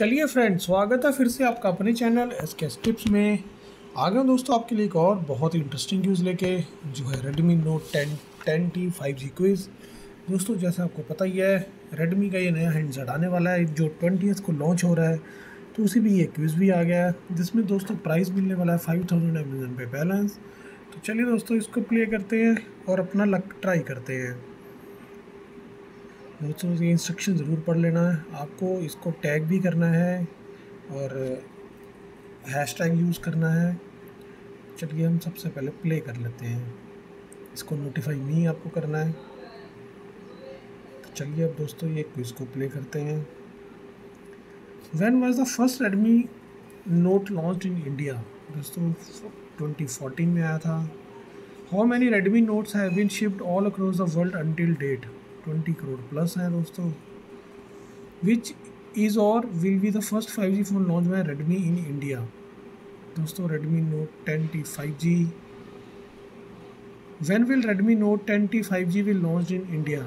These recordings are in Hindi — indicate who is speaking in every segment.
Speaker 1: चलिए फ्रेंड स्वागत है फिर से आपका अपने चैनल एस के टिप्स में। आ गए दोस्तों आपके लिए एक और बहुत ही इंटरेस्टिंग न्यूज़ लेके, जो है Redmi Note ten ten T five G quiz दोस्तों, जैसा आपको पता ही है रेडमी का ये नया हैंडसेट आने वाला है, जो ट्वेंटी को लॉन्च हो रहा है तो उसी भी ये क्विज़ भी आ गया है, जिसमें दोस्तों प्राइस मिलने वाला है फाइव थाउज़ेंड अमेजन पे बैलेंस तो चलिए दोस्तों, इसको प्ले करते हैं और अपना लक ट्राई करते हैं। दोस्तों, ये इंस्ट्रक्शन ज़रूर पढ़ लेना। है आपको इसको टैग भी करना है और हैश टैग यूज़ करना है। चलिए हम सबसे पहले प्ले कर लेते हैं। इसको नोटिफाई नहीं आपको करना है। तो चलिए अब दोस्तों, ये क्विज़ को प्ले करते हैं। When was the first Redmi Note launch in India दोस्तों 2014 में आया था। How many Redmi notes have been shipped all across the world until date twenty crore plus है दोस्तों विच इज़ और will be the first five G phone launch by Redmi in India दोस्तों Redmi Note ten T five G when will Redmi Note ten T five G will launch in India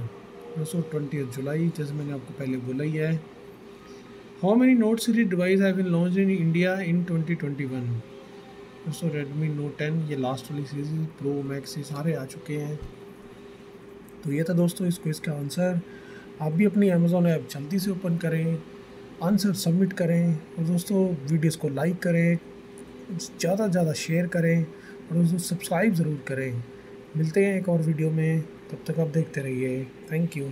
Speaker 1: दोस्तों ट्वेंटी जुलाई जैसे मैंने आपको पहले बोला ही है। How many note series device have been launch in India in twenty twenty one दोस्तों रेडमी नोट टेन ये लास्ट वाली सीरीज़ प्रो मैक्स ये सारे आ चुके हैं। तो ये था दोस्तों इस क्विज़ का आंसर आप भी अपनी अमेज़ोन ऐप जल्दी से ओपन करें आंसर सबमिट करें और दोस्तों वीडियोस को लाइक करें, ज़्यादा से ज़्यादा शेयर करें और उसको सब्सक्राइब ज़रूर करें. मिलते हैं एक और वीडियो में, तब तक आप देखते रहिए. Thank you